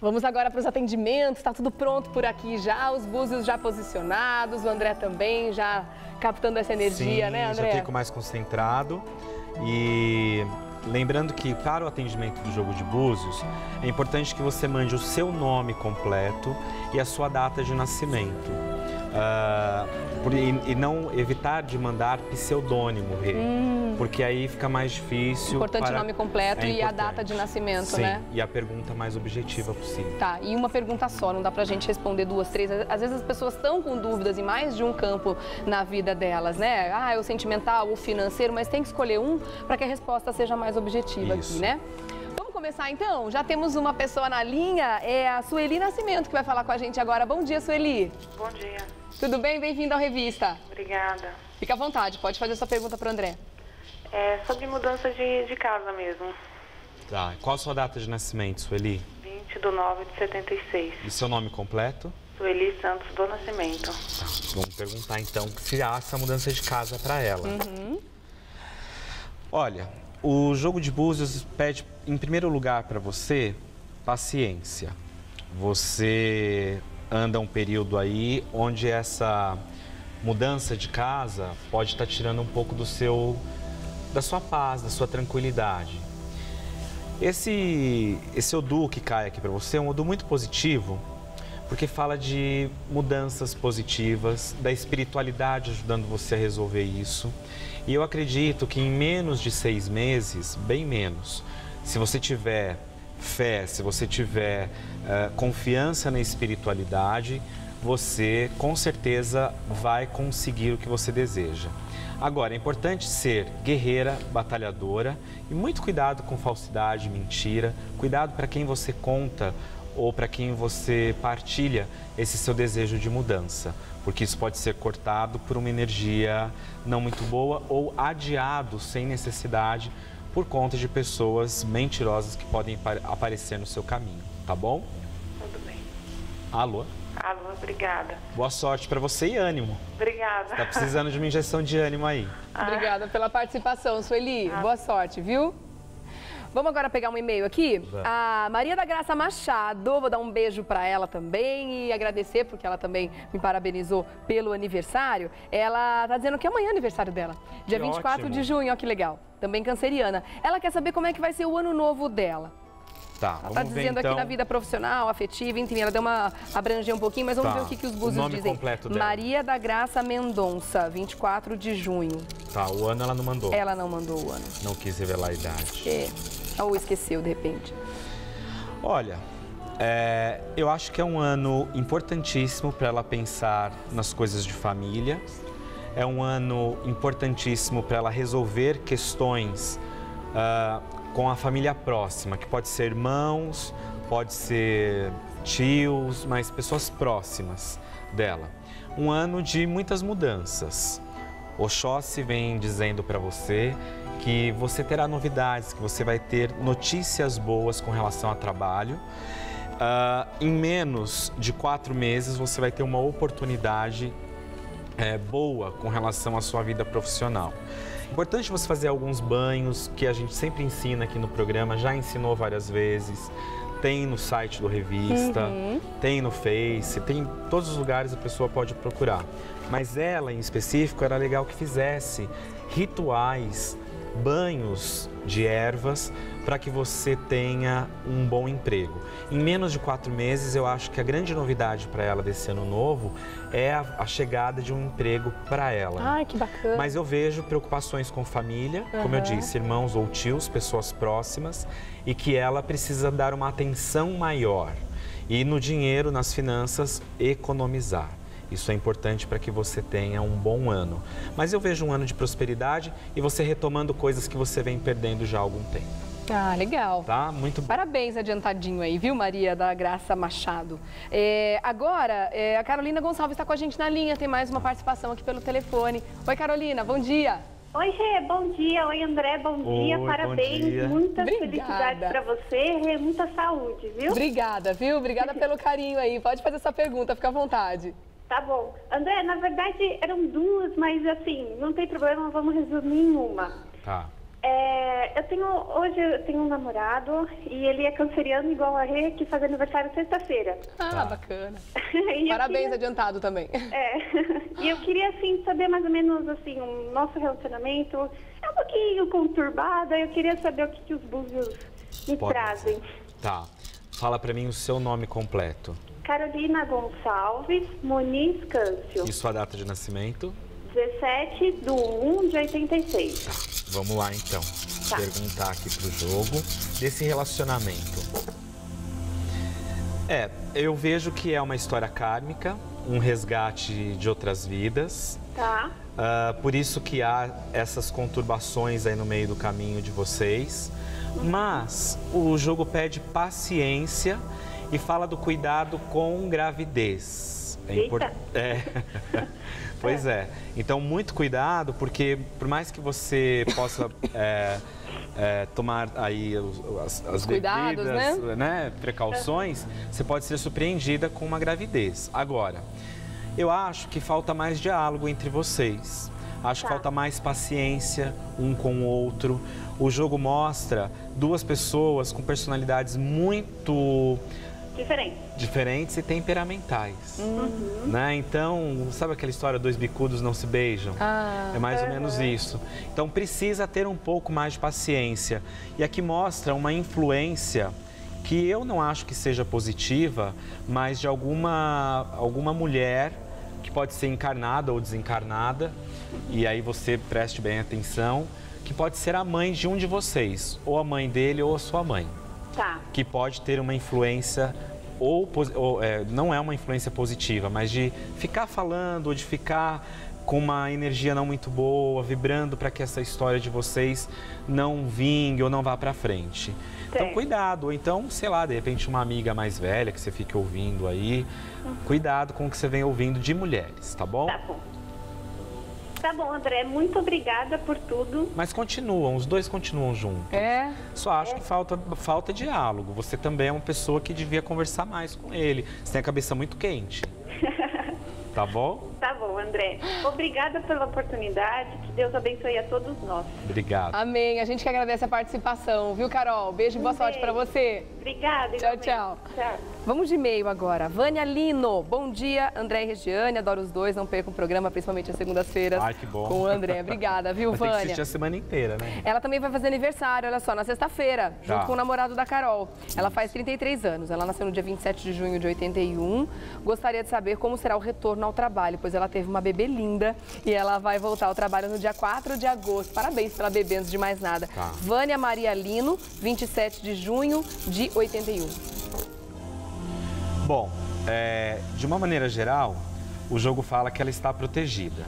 Vamos agora para os atendimentos, está tudo pronto por aqui já, os búzios já posicionados, o André também já captando essa energia, Sim, né, André? já fico mais concentrado e lembrando que para o atendimento do jogo de búzios é importante que você mande o seu nome completo e a sua data de nascimento. Ah, por- e, e não evitar de mandar pseudônimo, Rê, porque aí fica mais difícil. Hum. Importante para- o nome completo É e a data de nascimento, Sim, né? e a pergunta mais objetiva possível. Tá, e uma pergunta só, não dá pra gente responder duas, três. Às vezes as pessoas estão com dúvidas em mais de um campo na vida delas, né? Ah, é o sentimental, o financeiro, mas tem que escolher um para que a resposta seja mais objetiva Isso. aqui, né? Vamos começar então? Já temos uma pessoa na linha, é a Sueli Nascimento que vai falar com a gente agora. Bom dia, Sueli. Bom dia, Tudo bem? Bem-vindo à revista. obrigada. Fica à vontade, pode fazer sua pergunta para André. É sobre mudança de, de casa mesmo. Tá, qual a sua data de nascimento, Sueli? 20 de 9 de 76. E seu nome completo? Sueli Santos do Nascimento. Tá, vamos perguntar então se há essa mudança de casa para ela. Olha, o jogo de búzios pede, em primeiro lugar, para você paciência. Você anda um período aí onde essa mudança de casa pode estar tirando um pouco do seu, da sua paz, da sua tranquilidade. Esse, esse Odu que cai aqui para você é um Odu muito positivo, porque fala de mudanças positivas, da espiritualidade ajudando você a resolver isso. E eu acredito que em menos de seis meses, bem menos, se você tiver fé, se você tiver eh, confiança na espiritualidade, você com certeza vai conseguir o que você deseja. Agora, é importante ser guerreira, batalhadora e muito cuidado com falsidade, mentira. Cuidado para quem você conta ou para quem você partilha esse seu desejo de mudança, porque isso pode ser cortado por uma energia não muito boa ou adiado sem necessidade por conta de pessoas mentirosas que podem apa- aparecer no seu caminho, tá bom? Tudo bem. Alô? Alô, obrigada. Boa sorte para você e ânimo. Obrigada. Tá precisando de uma injeção de ânimo aí. Obrigada pela participação, Sueli. Boa sorte, viu? Vamos agora pegar um e-mail aqui. A Maria da Graça Machado, vou dar um beijo para ela também e agradecer porque ela também me parabenizou pelo aniversário. Ela tá dizendo que amanhã é aniversário dela, dia Que 24 ótimo. de junho, ó que legal. Também canceriana. Ela quer saber como é que vai ser o ano novo dela. Tá, Ela vamos tá ver dizendo então. aqui na vida profissional, afetiva, enfim, ela deu uma abranger um pouquinho, mas vamos Tá. ver o que, que os O búzios nome dizem. completo dela. Maria da Graça Mendonça, 24 de junho. Tá, o ano ela não mandou. Ela não mandou o ano. Não quis revelar a idade. É. Ou esqueceu, de repente. Olha, é, eu acho que é um ano importantíssimo para ela pensar nas coisas de família. É um ano importantíssimo para ela resolver questões ah, com a família próxima, que pode ser irmãos, pode ser tios, mas pessoas próximas dela. Um ano de muitas mudanças. Oxóssi vem dizendo para você que você terá novidades, que você vai ter notícias boas com relação ao trabalho. Ah, em menos de quatro meses, você vai ter uma oportunidade é, boa com relação à sua vida profissional. Importante você fazer alguns banhos que a gente sempre ensina aqui no programa, já ensinou várias vezes. Tem no site do Revista, tem no Face, tem em todos os lugares a pessoa pode procurar. Mas ela em específico era legal que fizesse rituais, banhos de ervas para que você tenha um bom emprego. Em menos de quatro meses, eu acho que a grande novidade para ela desse ano novo é a, a chegada de um emprego para ela. Ai, que bacana. Mas eu vejo preocupações com família, como eu disse, irmãos ou tios, pessoas próximas, e que ela precisa dar uma atenção maior. E no dinheiro, nas finanças, economizar. Isso é importante para que você tenha um bom ano. Mas eu vejo um ano de prosperidade e você retomando coisas que você vem perdendo já há algum tempo, Ah, legal. tá? Muito bom. Parabéns adiantadinho aí, viu, Maria da Graça Machado? É, agora, é, a Carolina Gonçalves está com a gente na linha, tem mais uma participação aqui pelo telefone. Oi, Carolina, bom dia. Oi, Rê, bom dia. Oi, André, bom dia. Oi, bom Parabéns. dia. Muita Obrigada. felicidade para você, Rê. Muita saúde, viu? Obrigada, viu? Obrigada pelo carinho aí. Pode fazer essa pergunta, fica à vontade. Tá bom. André, na verdade eram duas, mas assim, não tem problema, vamos resumir em uma. Tá. É, eu tenho, hoje eu tenho um namorado e ele é canceriano igual a Rê, que faz aniversário sexta-feira. Ah, Tá. bacana. Parabéns queria- adiantado também. É, e eu queria, assim, saber mais ou menos, assim, o nosso relacionamento é um pouquinho conturbado, eu queria saber o que, que os búzios me Pode trazem. ser. Tá. Fala pra mim o seu nome completo Carolina Gonçalves Muniz Câncio, e sua data de nascimento. 17 de 1 de 86. Tá, vamos lá então. Tá. Perguntar aqui pro jogo desse relacionamento. É, eu vejo que é uma história kármica, um resgate de outras vidas. Tá? Ah, por isso que há essas conturbações aí no meio do caminho de vocês. Mas o jogo pede paciência e fala do cuidado com gravidez. É impor- Eita. é. Pois é. Então, muito cuidado, porque por mais que você possa é, é, tomar aí as, as cuidados, devidas né, precauções, você pode ser surpreendida com uma gravidez. Agora, eu acho que falta mais diálogo entre vocês. Acho que Tá. falta mais paciência um com o outro. O jogo mostra duas pessoas com personalidades muito Diferente. diferentes e temperamentais. Uhum. Né? Então, sabe aquela história dois bicudos não se beijam? Ah, É mais ou menos isso. Então precisa ter um pouco mais de paciência. E aqui mostra uma influência que eu não acho que seja positiva, mas de alguma, alguma mulher que pode ser encarnada ou desencarnada, e aí você preste bem atenção, que pode ser a mãe de um de vocês, ou a mãe dele ou a sua mãe Tá. que pode ter uma influência ou, ou, é, não é uma influência positiva, mas de ficar falando ou de ficar com uma energia não muito boa, vibrando para que essa história de vocês não vingue ou não vá para frente. Então Certo. cuidado, ou então, sei lá, de repente uma amiga mais velha que você fique ouvindo aí, cuidado com o que você vem ouvindo de mulheres, tá bom? Tá bom. Tá bom, André. Muito obrigada por tudo. Mas continuam, os dois continuam juntos. É, Só acho que falta, falta diálogo. Você também é uma pessoa que devia conversar mais com ele. Você tem a cabeça muito quente. Tá bom? Tá bom, André. Obrigada pela oportunidade. Que Deus abençoe a todos nós. Obrigado. amém. A gente que agradece a participação, viu, Carol? Beijo e boa Um sorte pra beijo. você. Obrigada. Tchau, tchau. Tchau. Vamos de e-mail agora. Vânia Lino, bom dia. André e Regiane, adoro os dois, não percam o programa, principalmente às segundas-feiras. Ai, que bom. Com o André. Obrigada, viu, Vai ter que Vânia? assistir a semana inteira, né? Ela também vai fazer aniversário, olha só, na sexta-feira, Tá. junto com o namorado da Carol. Ela faz 33 anos, ela nasceu no dia 27 de junho de 81. Gostaria de saber como será o retorno ao trabalho, pois ela teve uma bebê linda e ela vai voltar ao trabalho no dia 4 de agosto. Parabéns pela bebê, antes de mais nada. Tá. Vânia Maria Lino, 27 de junho de 81. Bom, é, de uma maneira geral, o jogo fala que ela está protegida.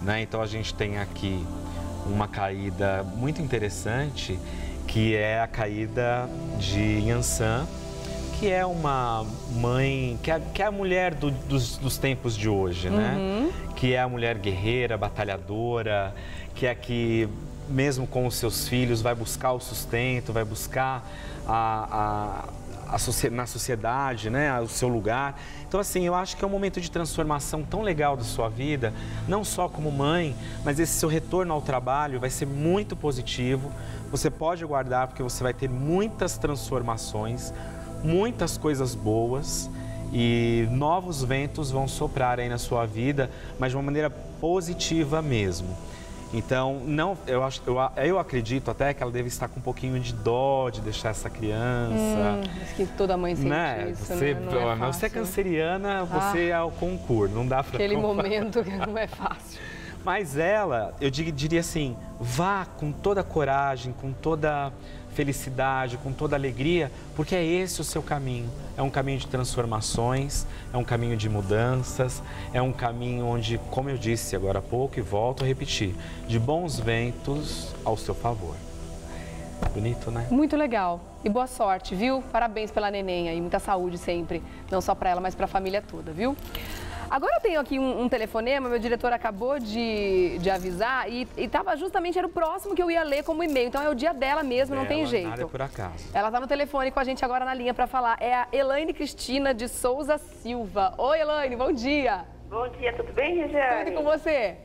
Né? Então a gente tem aqui uma caída muito interessante, que é a caída de Yansan, que é uma mãe, que é, que é a mulher do- dos, dos tempos de hoje, né? Que é a mulher guerreira, batalhadora, que é a que, mesmo com os seus filhos, vai buscar o sustento, vai buscar a, a, na sociedade, né? O seu lugar. Então, assim, eu acho que é um momento de transformação tão legal da sua vida, não só como mãe, mas esse seu retorno ao trabalho vai ser muito positivo. Você pode aguardar, porque você vai ter muitas transformações, muitas coisas boas e novos ventos vão soprar aí na sua vida, mas de uma maneira positiva mesmo. Então, não, eu, acho, eu, eu acredito até que ela deve estar com um pouquinho de dó de deixar essa criança. Acho que toda mãe sente né? isso, você, né? Não é você é fácil. canceriana, você é o concurso, não dá para Aquele momento que não é fácil. mas ela, eu diria assim, vá com toda coragem, com toda felicidade, com toda alegria, porque é esse o seu caminho. É um caminho de transformações, é um caminho de mudanças, é um caminho onde, como eu disse agora há pouco e volto a repetir, de bons ventos ao seu favor. Bonito, né? Muito legal. E boa sorte, viu? Parabéns pela neném aí, muita saúde sempre, não só para ela, mas para a família toda, viu? Agora eu tenho aqui um, um telefonema, meu diretor acabou de, de avisar e estava justamente, era o próximo que eu ia ler como e-mail, então é o dia dela mesmo, não tem Ela, jeito. Nada é por acaso. Ela está no telefone com a gente agora na linha para falar. É a Elaine Cristina de Souza Silva. Oi, Elaine, bom dia. Bom dia, tudo bem, Tudo e com Regiane? você?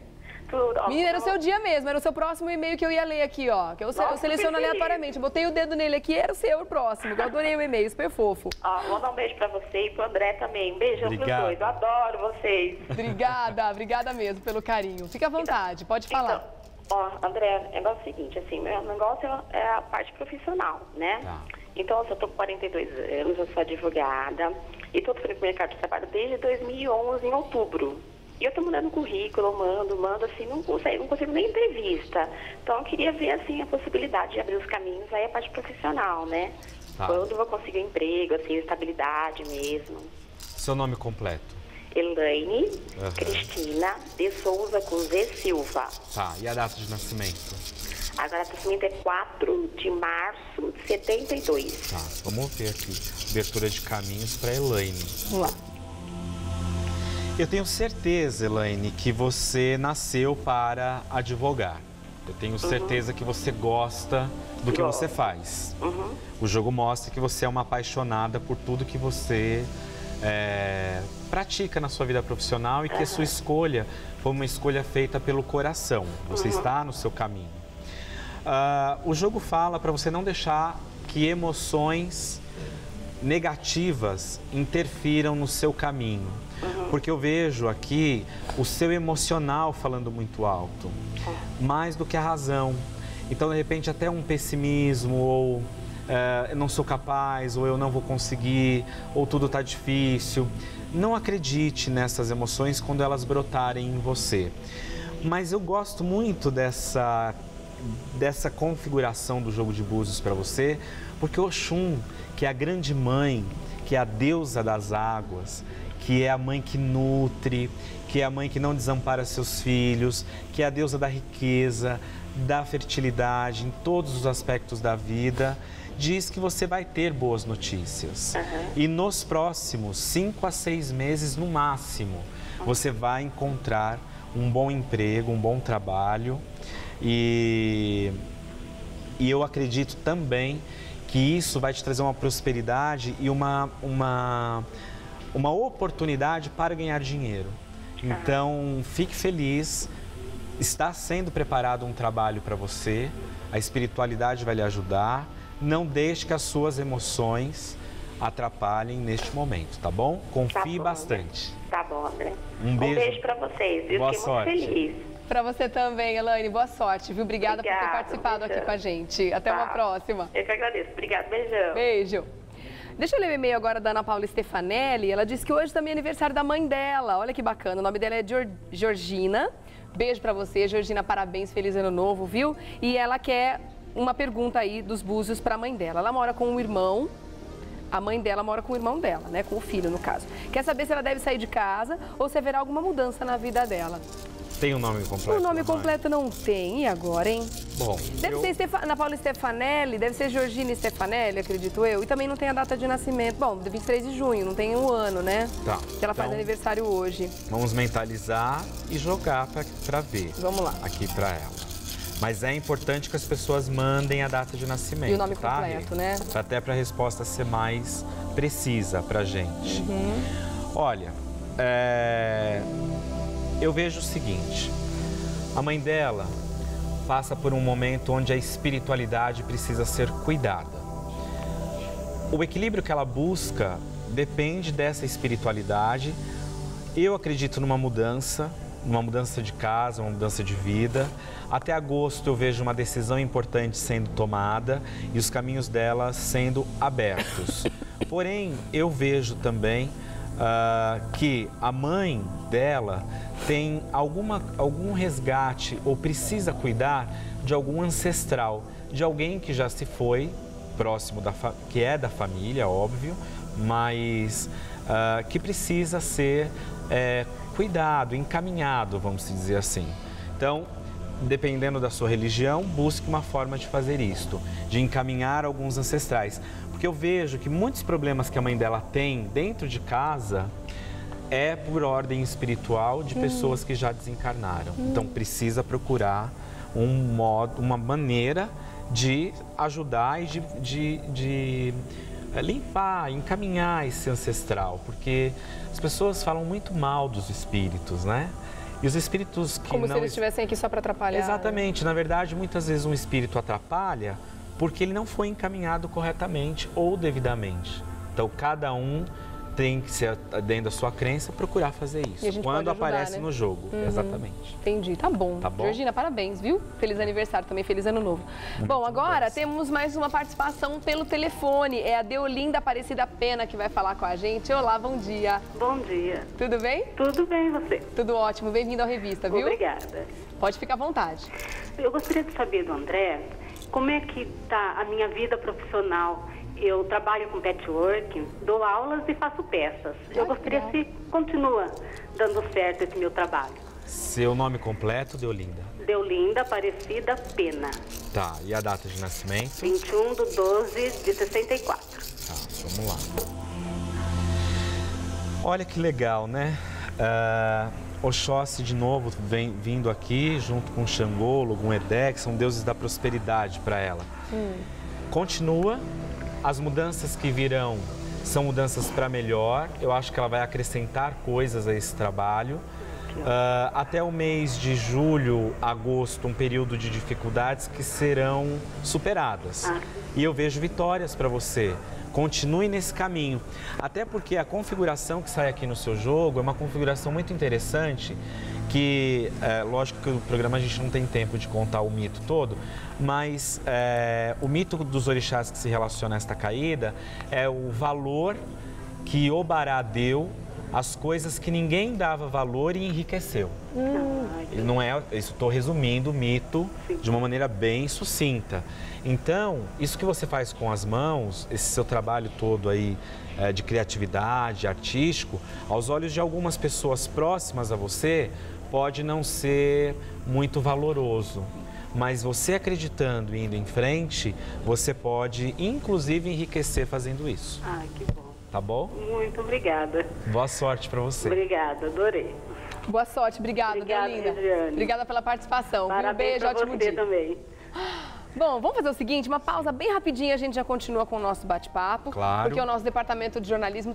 Tudo. Menina, era o seu dia mesmo, era o seu próximo e-mail que eu ia ler aqui, ó. Que eu, Nossa, eu seleciono aleatoriamente. Botei o dedo nele aqui, era o seu o próximo. Eu adorei o e-mail, super fofo. Ó, vou mandar um beijo pra você e pro André também. Um beijão Obrigado. pros dois. Eu adoro vocês. Obrigada, obrigada mesmo pelo carinho. Fica à vontade, pode falar. Então, ó, André, o negócio é o seguinte, assim, meu negócio é a parte profissional, né? Tá. Então, assim, eu tô com 42 anos, eu sou advogada e tô no mercado de trabalho desde 2011, em outubro. E eu tô mandando currículo, mando, mando, assim, não consigo, não consigo nem entrevista. Então, eu queria ver, assim, a possibilidade de abrir os caminhos aí a parte profissional, né? Tá. Quando eu vou conseguir um emprego, assim, estabilidade mesmo. Seu nome completo. Elaine Aham. Cristina de Souza com Z Silva. Tá, e a data de nascimento? Agora, o nascimento é 4 de março de 72. Tá, vamos ver aqui. Abertura de caminhos para Elaine. Vamos lá. Eu tenho certeza, Elaine, que você nasceu para advogar. Eu tenho certeza que você gosta do que Gosto. você faz. Uhum. O jogo mostra que você é uma apaixonada por tudo que você é, pratica na sua vida profissional e que a sua escolha foi uma escolha feita pelo coração. Você está no seu caminho. Ah, o jogo fala para você não deixar que emoções negativas interfiram no seu caminho. Porque eu vejo aqui o seu emocional falando muito alto, mais do que a razão. Então, de repente, até um pessimismo ou eh, eu não sou capaz, ou eu não vou conseguir, ou tudo está difícil. Não acredite nessas emoções quando elas brotarem em você. Mas eu gosto muito dessa dessa configuração do jogo de búzios para você, porque Oxum, que é a grande mãe, que é a deusa das águas, que é a mãe que nutre, que é a mãe que não desampara seus filhos, que é a deusa da riqueza, da fertilidade, em todos os aspectos da vida, diz que você vai ter boas notícias. E nos próximos cinco a seis meses, no máximo, você vai encontrar um bom emprego, um bom trabalho. E, e eu acredito também que isso vai te trazer uma prosperidade e uma, uma, uma oportunidade para ganhar dinheiro. Então, fique feliz. Está sendo preparado um trabalho para você. A espiritualidade vai lhe ajudar. Não deixe que as suas emoções atrapalhem neste momento, tá bom? Confie bom. bastante. Tá bom, André. Um beijo. beijo pra vocês. Eu Boa fiquei sorte. muito feliz. Pra você também, Elaine, boa sorte, viu? Obrigada, por ter participado aqui beijão. com a gente. Até uma Tá. próxima. Eu que ageagradeço. Obrigada. Beijão. Beijo. Deixa eu ler o e-mail agora da Ana Paula Stefanelli. Ela disse que hoje também é aniversário da mãe dela. Olha que bacana. O nome dela é Geor- Georgina. Beijo pra você, Georgina. Parabéns, feliz ano novo, viu? E ela quer uma pergunta aí dos búzios pra mãe dela. Ela mora com um irmão. A mãe dela mora com o irmão dela, né? Com o filho, no caso. Quer saber se ela deve sair de casa ou se haverá alguma mudança na vida dela. Tem o nome completo? O nome mãe? completo não tem. E agora, hein? Bom, Deve eu- ser Stefa- Ana Paula Stefanelli, deve ser Georgina Stefanelli, acredito eu. E também não tem a data de nascimento. Bom, de 23 de junho, não tem um ano, né? Tá. Que ela faz Então- aniversário hoje. Vamos mentalizar e jogar para ver. Vamos lá. Aqui para ela. Mas é importante que as pessoas mandem a data de nascimento. E o nome tá, completo, Rê? né? Até para a resposta ser mais precisa para gente. Uhum. Olha, é, eu vejo o seguinte: a mãe dela passa por um momento onde a espiritualidade precisa ser cuidada. O equilíbrio que ela busca depende dessa espiritualidade. Eu acredito numa mudança, numa mudança de casa, uma mudança de vida. Até agosto eu vejo uma decisão importante sendo tomada e os caminhos dela sendo abertos. Porém, eu vejo também ah, que a mãe dela tem alguma, algum resgate ou precisa cuidar de algum ancestral, de alguém que já se foi, próximo da que é da família, óbvio, mas ah, que precisa ser eh, cuidado, encaminhado, vamos dizer assim. Então, dependendo da sua religião, busque uma forma de fazer isto, de encaminhar alguns ancestrais. Porque eu vejo que muitos problemas que a mãe dela tem dentro de casa é por ordem espiritual de pessoas que já desencarnaram. Então precisa procurar um modo, uma maneira de ajudar e de, de, de, eh, limpar, encaminhar esse ancestral, porque as pessoas falam muito mal dos espíritos, né? E os espíritos que Como não se eles estivessem aqui só para atrapalhar. Exatamente. Na verdade, muitas vezes um espírito atrapalha porque ele não foi encaminhado corretamente ou devidamente. Então, cada um tem que ser dentro da sua crença procurar fazer isso. E a gente Quando pode ajudar, aparece né? no jogo, exatamente. Entendi, tá bom. Tá bom? Georgina, parabéns, viu? Feliz aniversário também, feliz ano novo. bom, agora obrigado. temos mais uma participação pelo telefone. É a Deolinda Aparecida Pena que vai falar com a gente. Olá, bom dia. Bom dia. Tudo bem? Tudo bem você? Tudo ótimo. Bem-vindo à revista, viu? Obrigada. Pode ficar à vontade. Eu gostaria de saber do André como é que está a minha vida profissional. Eu trabalho com patchwork, dou aulas e faço peças. Eu gostaria se continua dando certo esse meu trabalho. Seu nome completo, Deolinda? Deolinda Aparecida Pena, Tá, e a data de nascimento? 21 de 12 de 64. Tá, vamos lá. Olha que legal, né? Ah, Oxóssi, de novo, vem vindo aqui junto com Xangô, Logum Edé, que são deuses da prosperidade para ela. Continua, as mudanças que virão são mudanças para melhor. Eu acho que ela vai acrescentar coisas a esse trabalho. Ah, até o mês de julho, agosto, um período de dificuldades que serão superadas. E eu vejo vitórias para você. Continue nesse caminho. Até porque a configuração que sai aqui no seu jogo é uma configuração muito interessante. Que, é, lógico que o programa a gente não tem tempo de contar o mito todo, mas é, o mito dos orixás que se relaciona a esta caída é o valor que Obará deu às coisas que ninguém dava valor e enriqueceu. Ele não é, isso estou resumindo o mito de uma maneira bem sucinta. Então, isso que você faz com as mãos, esse seu trabalho todo aí eh, de criatividade, artístico, aos olhos de algumas pessoas próximas a você, pode não ser muito valoroso. Mas você acreditando e indo em frente, você pode inclusive enriquecer fazendo isso, Ai, que bom. Tá bom? Muito obrigada. Boa sorte para você. Obrigada, adorei. Boa sorte, obrigada, Obrigada, Deolinda. Regiane. Obrigada pela participação. viu? Um Parabéns beijo, pra ótimo você dia. também. Bom, vamos fazer o seguinte, uma pausa bem rapidinha, a gente já continua com o nosso bate-papo. Claro. Porque o nosso departamento de jornalismo